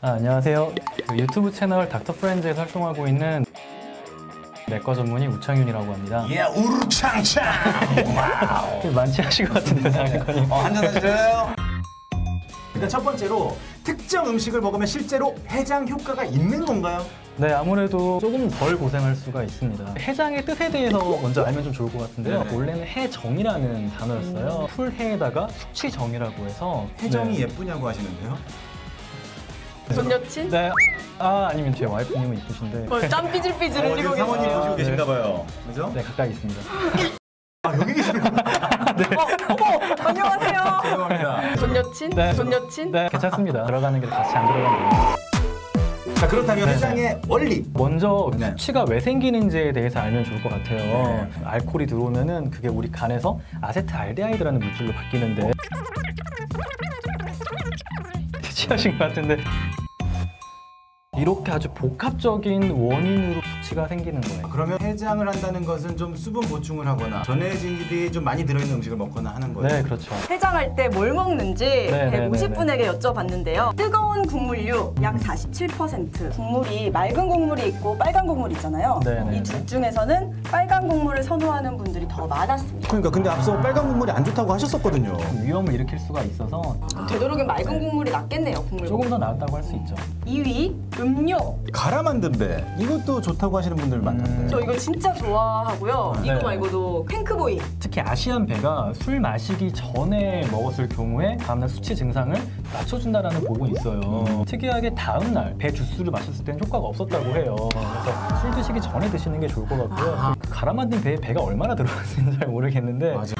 아, 안녕하세요. 그 유튜브 채널 닥터 프렌즈에서 활동하고 있는 내과 전문의 우창윤이라고 합니다. 예, 우르창창. Wow. 좀 만취하신 것 같은데 장관님. 어, 한잔 하실래요? 일단 첫 번째로 특정 음식을 먹으면 실제로 해장 효과가 있는 건가요? 네, 아무래도 조금 덜 고생할 수가 있습니다. 해장의 뜻에 대해서 먼저 알면 좀 좋을 것 같은데요. 네네. 원래는 해정이라는 단어였어요. 풀해에다가 숙취정이라고 해서 해정이 네. 예쁘냐고 하시는데요. 전 여친? 네. 아, 아니면 제 와이프님은 이쁘신데. 어, 땀 삐질삐질 어, 흘리고 지금 사모님 계세요. 보시고 네. 계신가 봐요. 그죠? 네, 가까이 있습니다. 아, 여기 계시구나. 어, 어머, 안녕하세요. 죄송합니다. 전 여친? 네. 전 여친? 네, 괜찮습니다. 들어가는 게 같이 안 들어가는 거예요. 자, 그렇다면 네네. 해장의 원리. 먼저 네. 수치가 왜 생기는지에 대해서 알면 좋을 것 같아요. 네. 알코올이 들어오면은 그게 우리 간에서 아세트알데하이드라는 물질로 바뀌는데 취하신 것 같은데 이렇게 아주 복합적인 원인으로 수치가 생기는 거예요. 그러면 해장을 한다는 것은 좀 수분 보충을 하거나 전해질이 좀 많이 들어있는 음식을 먹거나 하는 거예요. 네, 그렇죠. 해장할 때 뭘 먹는지 네, 네, 150분에게 여쭤봤는데요. 뜨거운 국물류 약 47%. 국물이 맑은 국물이 있고 빨간 국물이 있잖아요. 이 둘 중에서는 빨간 국물을 선호하는 분들이 더 많았습니다. 그러니까 근데 앞서 빨간 국물이 안 좋다고 하셨었거든요. 위험을 일으킬 수가 있어서 되도록이면 맑은 국물이 낫겠네요, 국물. 조금 더 나았다고 할 수 있죠. 2위 음료. 갈아 만든 배. 이것도 좋다고 하시는 분들 많던데. 저 이거 진짜 좋아하고요. 네. 이거 말고도 핑크보이. 특히 아시안 배가 술 마시기 전에 먹었을 경우에 다음날 수치 증상을 낮춰준다라는 보고는 있어요. 특이하게 다음날 배 주스를 마셨을 때는 효과가 없었다고 해요. 그래서 술 드시기 전에 드시는 게 좋을 것 같고요. 그 갈아 만든 배에 배가 얼마나 들어갔는지 잘 모르겠는데 맞아.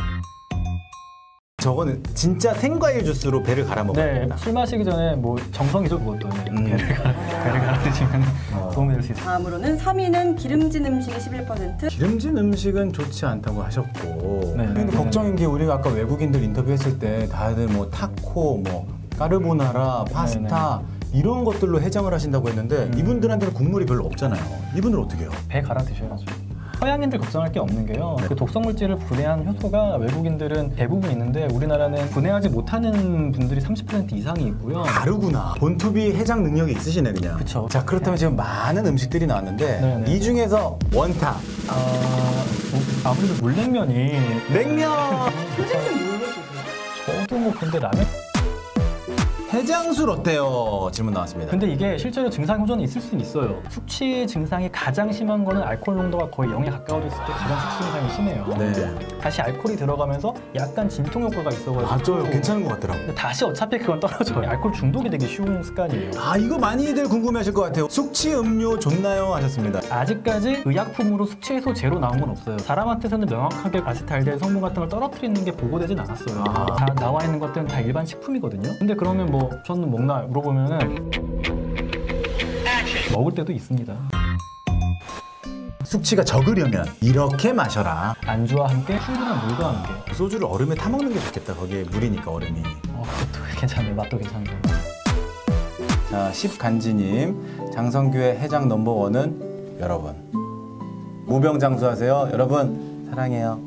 저거는 진짜 생과일 주스로 배를 갈아 먹어야 네. 술 마시기 전에 뭐 정성이죠 그것도 네, 음. 배를 갈아, 배를 갈아 드시면 어. 도움이 될 수 있어요. 다음으로는 3위는 기름진 음식이 11%. 기름진 음식은 좋지 않다고 하셨고 네, 근데 네. 걱정인 게 우리가 아까 외국인들 인터뷰했을 때 다들 뭐 타코, 뭐 까르보나라, 파스타 이런 것들로 해장을 하신다고 했는데 음. 이분들한테는 국물이 별로 없잖아요. 이분들 어떻게 해요? 배 갈아 드셔야죠. 서양인들 걱정할 게 없는 게요. 그 독성 물질을 분해한 효소가 외국인들은 대부분 있는데 우리나라는 분해하지 못하는 분들이 30% 이상이 있고요. 다르구나. born to be 해장 능력이 있으시네 그냥. 그쵸. 자 그렇다면 지금 많은 음식들이 나왔는데 네네. 이 중에서 one top 아, 뭐, 아무래도 물냉면이 냉면. 저도 뭐 근데 라면 해장술 어때요? 질문 나왔습니다. 근데 이게 실제로 증상 호전이 있을 수는 있어요. 숙취 증상이 가장 심한 거는 알코올 농도가 거의 0에 가까워졌을 때 가장 숙취 증상이 심해요. 네. 다시 알코올이 들어가면서 약간 진통 효과가 있어가지고 맞아요. 괜찮은 것 같더라고. 근데 다시 어차피 그건 떨어져요. 알코올 중독이 되게 쉬운 습관이에요. 아 이거 많이들 궁금해하실 것 같아요. 숙취 음료 좋나요? 하셨습니다. 아직까지 의약품으로 숙취 해소 제로 나온 건 없어요. 사람한테서는 명확하게 아세트알데히 성분 같은 걸 떨어뜨리는 게 보고되진 않았어요. 아. 다 나와 있는 것들은 다 일반 식품이거든요. 근데 그러면 뭐 저는 먹나 물어보면은 먹을 때도 있습니다. 숙취가 적으려면 이렇게 마셔라. 안주와 함께 충분한 물과 함께. 소주를 얼음에 타 먹는 게 좋겠다. 거기에 물이니까 얼음이. 어, 그것도 괜찮네요. 맛도 괜찮네요. 자, 십간지님, 장성규의 해장 넘버원은 여러분. 무병장수하세요. 여러분, 사랑해요.